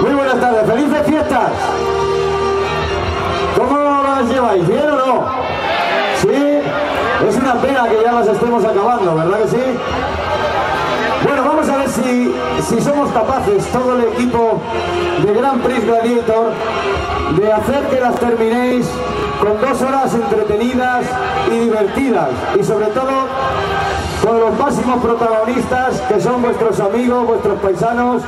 Muy buenas tardes, felices fiestas. ¿Cómo las lleváis? ¿Bien o no? ¿Sí? Es una pena que ya las estemos acabando, ¿verdad que sí? Bueno, vamos a ver si, si somos capaces, todo el equipo de Grand Prix Gladiator, de hacer que las terminéis con dos horas entretenidas y divertidas. Y sobre todo con los máximos protagonistas que son vuestros amigos, vuestros paisanos,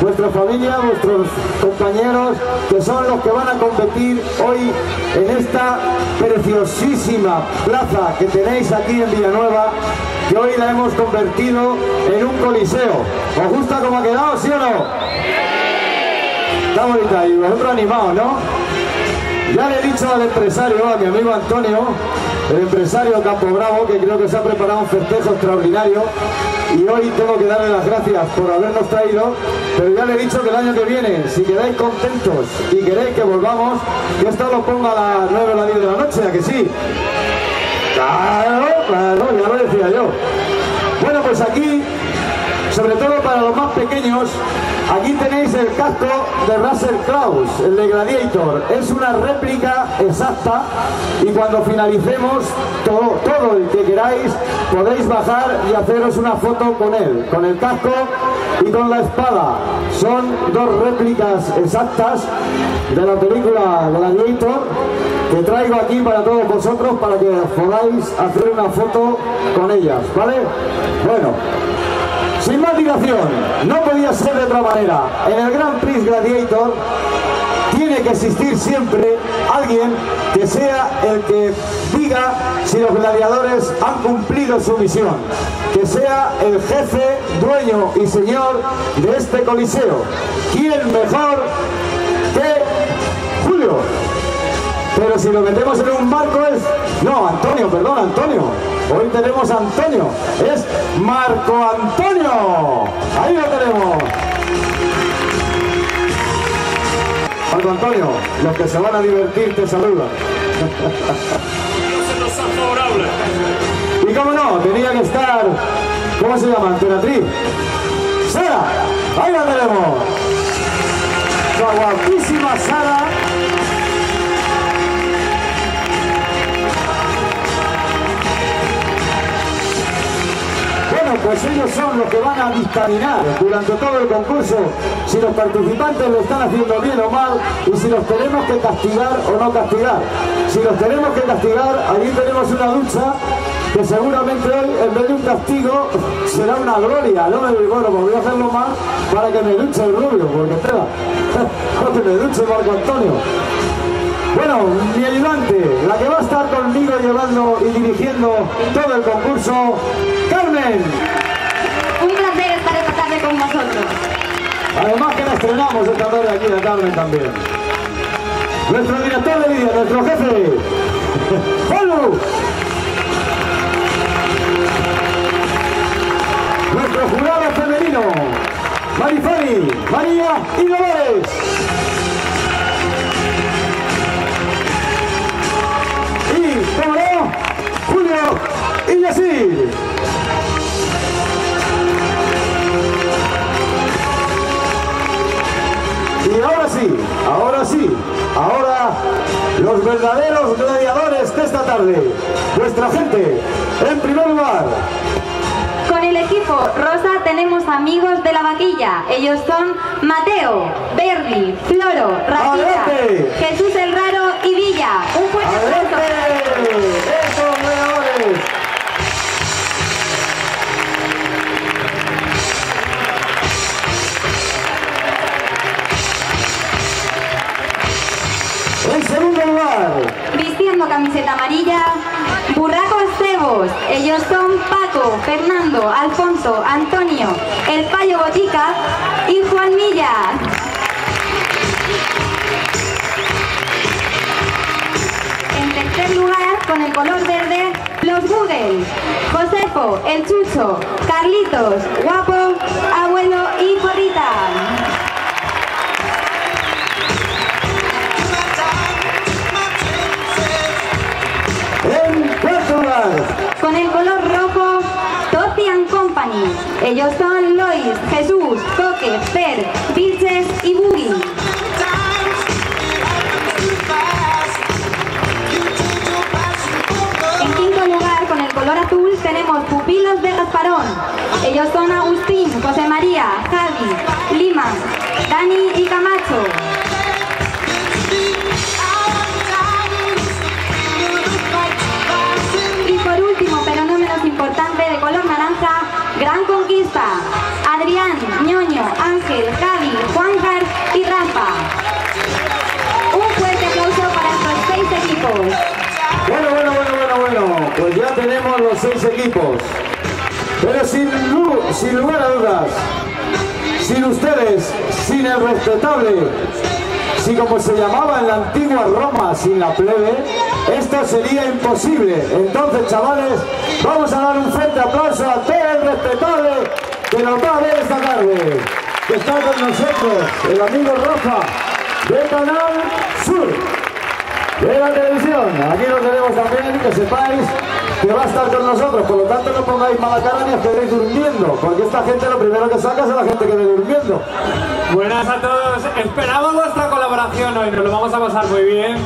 vuestra familia, vuestros compañeros, que son los que van a competir hoy en esta preciosísima plaza que tenéis aquí en Villanueva, que hoy la hemos convertido en un coliseo. ¿Os gusta cómo ha quedado, sí o no? Está bonita y vosotros animados, ¿no? Ya le he dicho al empresario, a mi amigo Antonio, el empresario Campo Bravo, que creo que se ha preparado un festejo extraordinario y hoy tengo que darle las gracias por habernos traído, pero ya le he dicho que el año que viene, si quedáis contentos y queréis que volvamos, que esto lo ponga a las 9 o las 10 de la noche, ¿a que sí? Claro, claro, ya lo decía yo. Bueno, pues aquí, sobre todo para los más pequeños, Aquí tenéis el casco de Russell Kraus, el de Gladiator. Es una réplica exacta y cuando finalicemos, todo, todo el que queráis, podéis bajar y haceros una foto con él, con el casco y con la espada. Son dos réplicas exactas de la película Gladiator que traigo aquí para todos vosotros para que podáis hacer una foto con ellas, ¿vale? Bueno, sin más dilación, no podía ser de otra manera. En el Grand Prix Gladiator tiene que existir siempre alguien que sea el que diga si los gladiadores han cumplido su misión. Que sea el jefe, dueño y señor de este coliseo. ¿Quién mejor que Julio? Pero si lo metemos en un barco es... No, Antonio, perdón, Antonio. Hoy tenemos a Antonio. Es Marco Antonio. Ahí lo tenemos. Marco Antonio, los que se van a divertir te saludan. y cómo no, tenía que estar... ¿Cómo se llama? Anteratriz. Sara. Ahí la tenemos. La guapísima Sara. Ellos son los que van a dictaminar durante todo el concurso si los participantes lo están haciendo bien o mal y si los tenemos que castigar o no castigar. Si los tenemos que castigar, allí tenemos una lucha que seguramente hoy, en vez de un castigo, será una gloria, ¿no? Y bueno, pues voy a hacerlo más para que me duche el rubio, porque espera, no que me duche Marco Antonio. Bueno, mi ayudante, la que va a estar conmigo llevando y dirigiendo todo el concurso, Carmen. Además que la estrenamos esta tarde aquí, la Carmen también. Nuestro director de vídeo, nuestro jefe, Pablo. Nuestro jurado femenino, Marifani, María y Dolores. Y, como no, Julio y Yacir. Sí, ahora sí, ahora los verdaderos gladiadores de esta tarde. Nuestra gente, en primer lugar, Con el equipo rosa tenemos amigos de la vaquilla. Ellos son Mateo, Berli, Floro, ¡Adelante! Jesús el Raro y Villa. Un fuerte aplauso. Antonio, El Payo Botica y Juan Milla. En tercer lugar, con el color verde, los Google. Josefo, El Chucho, Carlitos, Guapo, Abuelo y Porrita. De Gasparón. Ellos son Agustín, José María, Javi, Lima, Dani y Camacho. Sin, lu- sin lugar a dudas, sin ustedes, sin el respetable, si como se llamaba en la antigua Roma, sin la plebe, esto sería imposible. Entonces, chavales, vamos a dar un fuerte aplauso a todo el respetable que nos va a ver esta tarde. Que está con nosotros, el amigo Rafa, de Canal Sur de la televisión. Aquí lo tenemos también, que sepáis que va a estar con nosotros. Por lo tanto, no pongáis mala cara ni os quedéis durmiendo, porque esta gente lo primero que saca es la gente que ve durmiendo. Buenas a todos, esperamos vuestra colaboración hoy, nos lo vamos a pasar muy bien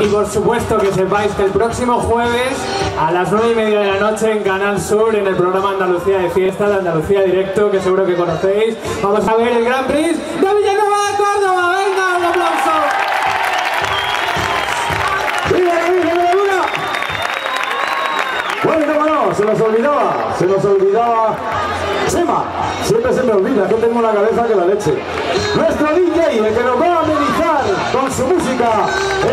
y por supuesto que sepáis que el próximo jueves a las 9 y media de la noche en Canal Sur, en el programa Andalucía de Fiesta, de Andalucía Directo, que seguro que conocéis, vamos a ver el Gran Prix de Villanueva se nos olvidaba, se nos olvidaba Chema. Siempre se me olvida que tengo una cabeza que la leche. Nuestro DJ, el que nos va a amenizar con su música,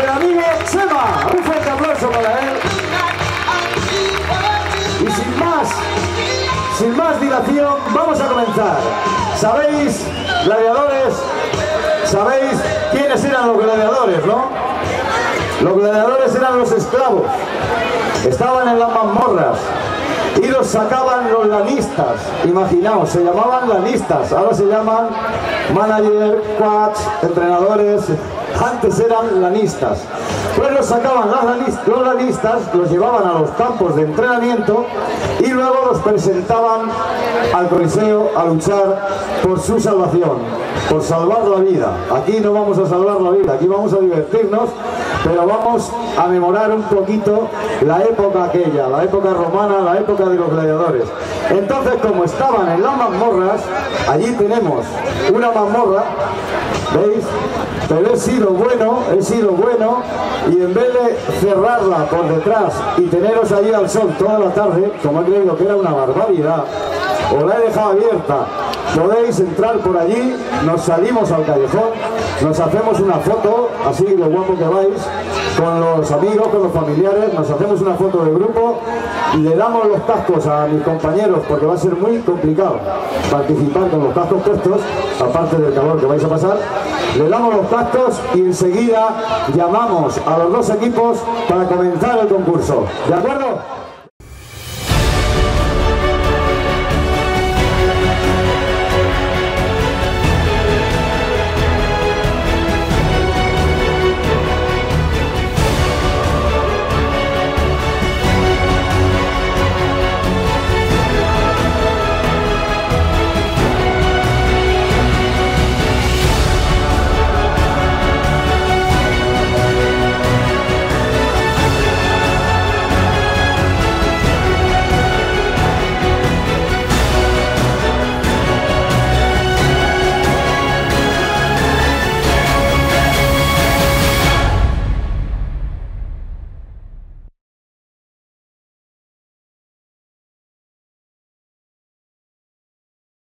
el amigo Chema. Un fuerte aplauso para él. Y sin más, sin más dilación, vamos a comenzar. ¿Sabéis, gladiadores? ¿Sabéis quiénes eran los gladiadores, no? Los gladiadores eran los esclavos. Estaban en las mazmorras y los sacaban los lanistas. Imaginaos, se llamaban lanistas, ahora se llaman manager, coach, entrenadores. Antes eran lanistas. Pues los sacaban los lanistas, los llevaban a los campos de entrenamiento y luego los presentaban al Coliseo a luchar por su salvación, por salvar la vida. Aquí no vamos a salvar la vida, aquí vamos a divertirnos, pero vamos a memorar un poquito la época aquella, la época romana, la época de los gladiadores. Entonces, como estaban en las mazmorras, allí tenemos una mazmorra, ¿veis? Pero he sido bueno, he sido bueno, y en vez de cerrarla por detrás y teneros ahí al sol toda la tarde, como he creído que era una barbaridad, os la he dejado abierta. Podéis entrar por allí, nos salimos al callejón, nos hacemos una foto, así lo guapo que vais, con los amigos, con los familiares, nos hacemos una foto de grupo y le damos los cascos a mis compañeros porque va a ser muy complicado participar con los cascos puestos, aparte del calor que vais a pasar. Le damos los cascos y enseguida llamamos a los dos equipos para comenzar el concurso. ¿De acuerdo?